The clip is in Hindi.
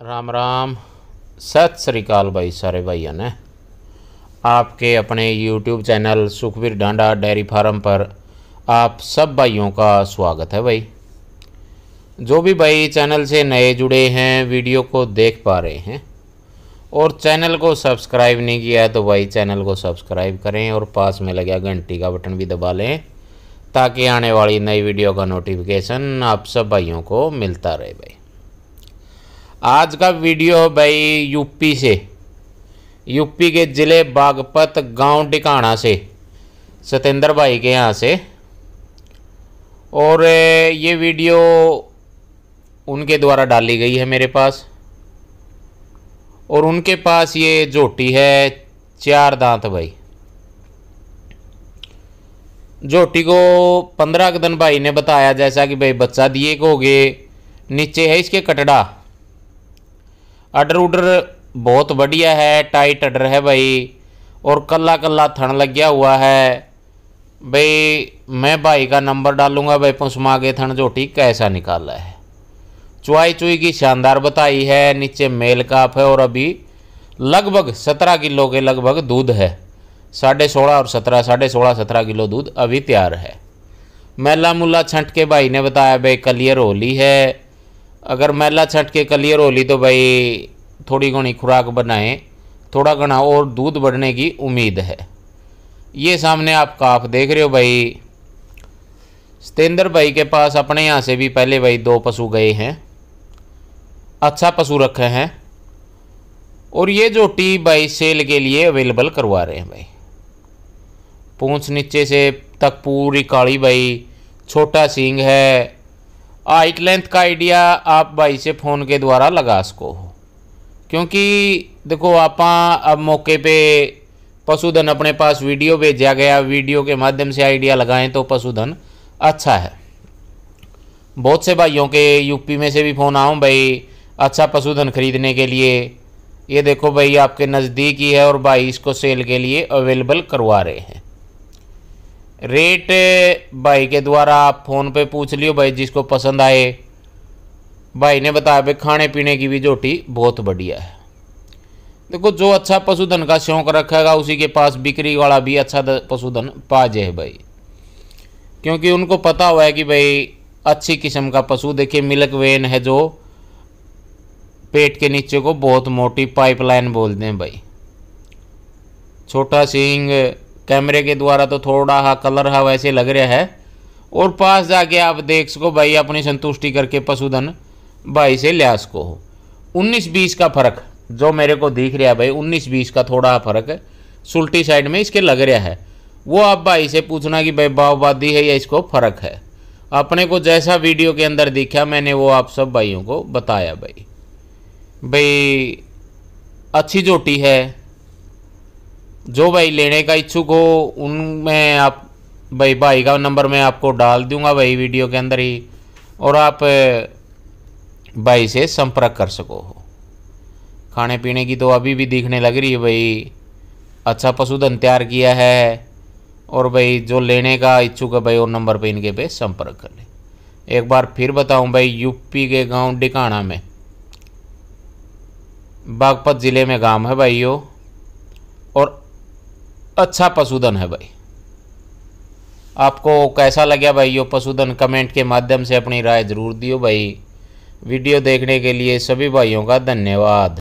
राम राम। सत श्रीकाल भाई, सारे भाइयों ने। आपके अपने YouTube channel Sukhveer Danda dairy farm पर आप सब भाइयों का स्वागत है भाई। जो भी भाई चैनल से नए जुड़े हैं, वीडियो को देख पा रहे हैं और चैनल को सब्सक्राइब नहीं किया तो भाई चैनल को सब्सक्राइब करें और पास में लगे घंटी का बटन भी दबा लें ताकि आने वाली नई वीडियो का नोटिफिकेशन आप सब भाइयों को मिलता रहे भाई। आज का वीडियो भाई यूपी से। यूपी के ज़िले बागपत गाँव टिकाणा से। सतेंद्र भाई के यहाँ से। और ये वीडियो उनके द्वारा डाली गई है मेरे पास। और उनके पास ये जोटी है चार दांत भाई। जोटी को पंद्रह दिन भाई ने बताया जैसा कि भाई बच्चा दिए को गए, नीचे है इसके कटड़ा। अडर उडर बहुत बढ़िया है टाइट अडर है भाई। और कल्ला कल्ला थन लग गया हुआ है। भाई, मैं भाई का नंबर डालूँगा भाई पुसमा के थन जोटी कैसा निकाला है। चुआई चुई की शानदार बताई है, नीचे मेल काफ है और अभी लगभग सत्रह किलो के लगभग दूध है। साढ़े सोलह और सत्रह, साढ़े सोलह, सत्रह किलो दूध अभी तैयार है। मेला मुला छंट के भाई ने बताया, भाई, कलियर होली है। अगर मैला छट के क्लियर होली तो भाई थोड़ी घनी खुराक बनाएँ, थोड़ा घना और दूध बढ़ने की उम्मीद है। ये सामने आप काफ देख रहे हो भाई। सतेंद्र भाई के पास अपने यहाँ से भी पहले भाई दो पशु गए हैं। अच्छा पशु रखे हैं। और ये जो टी भाई सेल के लिए अवेलेबल करवा रहे हैं भाई। पूंछ नीचे से तक पूरी काली भाई, छोटा सींग है हाइट लेंथ का आइडिया आप भाई से फ़ोन के द्वारा लगा सको। हो क्योंकि देखो, आप अब मौके पे पशुधन अपने पास वीडियो भेजा गया। वीडियो के माध्यम से आइडिया लगाएँ तो पशुधन अच्छा है। बहुत से भाइयों के यूपी में से भी फ़ोन आऊँ भाई अच्छा पशुधन खरीदने के लिए। ये देखो भाई, आपके नज़दीक ही है और भाई इसको सेल के लिए अवेलेबल करवा रहे हैं। रेट भाई के द्वारा आप फ़ोन पे पूछ लियो भाई, जिसको पसंद आए। भाई ने बताया भाई, खाने पीने की भी जोटी बहुत बढ़िया है। देखो, जो अच्छा पशुधन का शौक रखेगा, उसी के पास बिक्री वाला भी अच्छा पशुधन पा जाए भाई। क्योंकि उनको पता हुआ है कि भाई, अच्छी किस्म का पशु, देखिए, मिल्क वेन है जो पेट के नीचे को बहुत मोटी पाइपलाइन बोलते हैं भाई। छोटा सिंह कैमरे के द्वारा तो थोड़ा हा कलर हा वैसे लग रहा है। और पास जाके आप देख सको भाई, अपनी संतुष्टि करके पशुधन भाई से लिया सको। हो उन्नीस बीस का फ़र्क जो मेरे को दिख रहा है भाई, उन्नीस बीस का थोड़ा फ़र्क है सुल्टी साइड में इसके लग रहा है। वो आप भाई से पूछना कि भाई, बावबादी है या इसको फ़र्क है? अपने को जैसा वीडियो के अंदर दिखा, मैंने वो आप सब भाइयों को बताया भाई। भाई, अच्छी जोटी है जो भाई लेने का इच्छुक हो, उनमें आप भाई भाई का नंबर मैं आपको डाल दूँगा भाई वीडियो के अंदर ही, और आप भाई से संपर्क कर सको। हो खाने पीने की तो अभी भी दिखने लग रही है भाई। अच्छा पशुधन तैयार किया है, और भाई जो लेने का इच्छुक है भाई और नंबर पे इनके पे संपर्क कर लें। एक बार फिर बताऊँ भाई, यूपी के गाँव डिकाना में, बागपत ज़िले में गाँव है भाइयों, और अच्छा पशुधन है भाई। आपको कैसा लगा भाई यो पशुधन कमेंट के माध्यम से अपनी राय ज़रूर दियो भाई। वीडियो देखने के लिए सभी भाइयों का धन्यवाद।